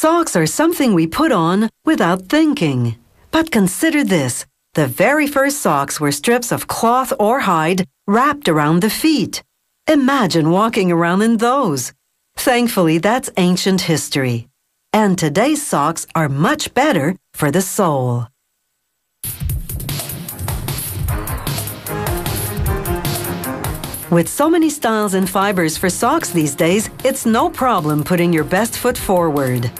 Socks are something we put on without thinking. But consider this. The very first socks were strips of cloth or hide wrapped around the feet. Imagine walking around in those. Thankfully, that's ancient history. And today's socks are much better for the soul. With so many styles and fibers for socks these days, it's no problem putting your best foot forward.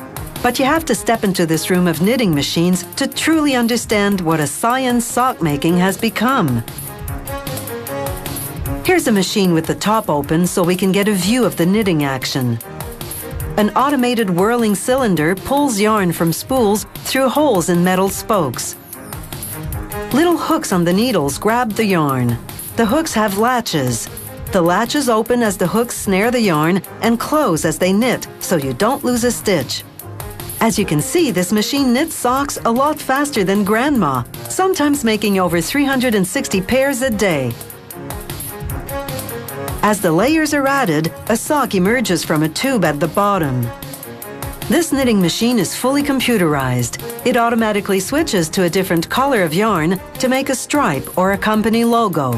But you have to step into this room of knitting machines to truly understand what a science sock making has become. Here's a machine with the top open so we can get a view of the knitting action. An automated whirling cylinder pulls yarn from spools through holes in metal spokes. Little hooks on the needles grab the yarn. The hooks have latches. The latches open as the hooks snare the yarn and close as they knit so you don't lose a stitch. As you can see, this machine knits socks a lot faster than Grandma, sometimes making over 360 pairs a day. As the layers are added, a sock emerges from a tube at the bottom. This knitting machine is fully computerized. It automatically switches to a different color of yarn to make a stripe or a company logo.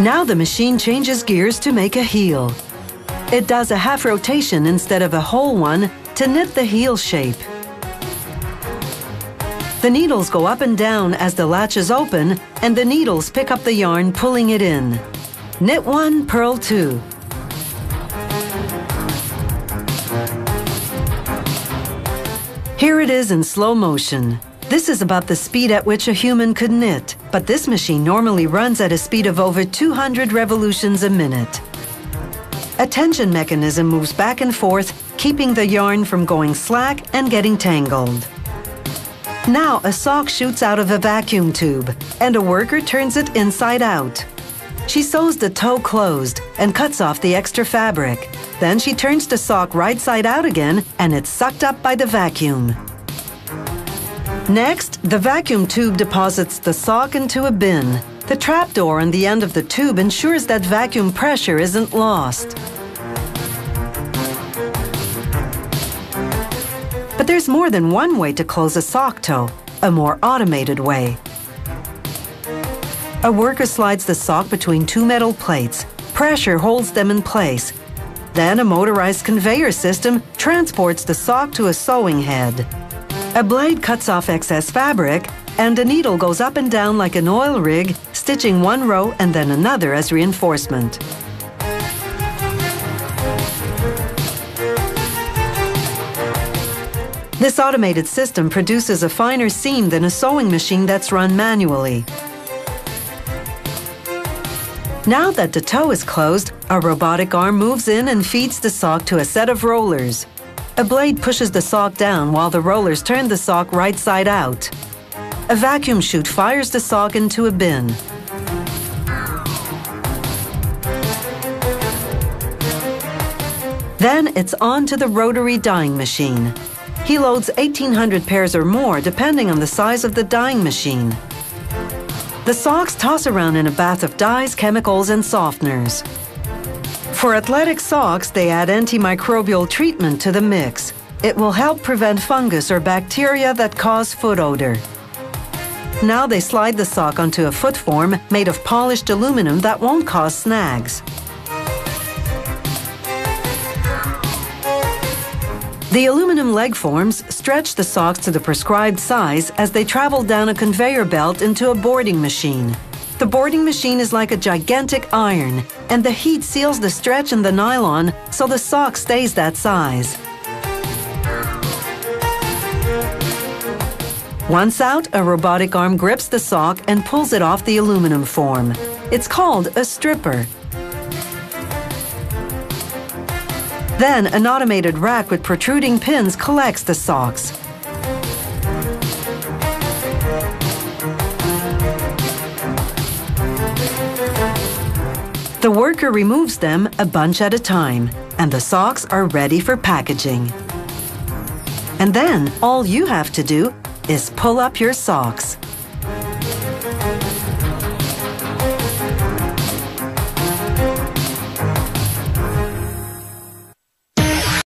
Now the machine changes gears to make a heel. It does a half rotation instead of a whole one to knit the heel shape. The needles go up and down as the latches open and the needles pick up the yarn pulling it in. Knit one, purl two. Here it is in slow motion. This is about the speed at which a human could knit, but this machine normally runs at a speed of over 200 revolutions a minute. A tension mechanism moves back and forth, keeping the yarn from going slack and getting tangled. Now a sock shoots out of a vacuum tube, and a worker turns it inside out. She sews the toe closed and cuts off the extra fabric. Then she turns the sock right side out again, and it's sucked up by the vacuum. Next, the vacuum tube deposits the sock into a bin. The trapdoor on the end of the tube ensures that vacuum pressure isn't lost. But there's more than one way to close a sock toe, a more automated way. A worker slides the sock between two metal plates. Pressure holds them in place. Then a motorized conveyor system transports the sock to a sewing head. A blade cuts off excess fabric, and a needle goes up and down like an oil rig, stitching one row and then another as reinforcement. This automated system produces a finer seam than a sewing machine that's run manually. Now that the toe is closed, a robotic arm moves in and feeds the sock to a set of rollers. A blade pushes the sock down while the rollers turn the sock right side out. A vacuum chute fires the sock into a bin. Then it's on to the rotary dyeing machine. He loads 1,800 pairs or more depending on the size of the dyeing machine. The socks toss around in a bath of dyes, chemicals, and softeners. For athletic socks, they add antimicrobial treatment to the mix. It will help prevent fungus or bacteria that cause foot odor. Now they slide the sock onto a foot form made of polished aluminum that won't cause snags. The aluminum leg forms stretch the socks to the prescribed size as they travel down a conveyor belt into a boarding machine. The boarding machine is like a gigantic iron, and the heat seals the stretch in the nylon so the sock stays that size. Once out, a robotic arm grips the sock and pulls it off the aluminum form. It's called a stripper. Then, an automated rack with protruding pins collects the socks. The worker removes them a bunch at a time, and the socks are ready for packaging. And then all you have to do is pull up your socks.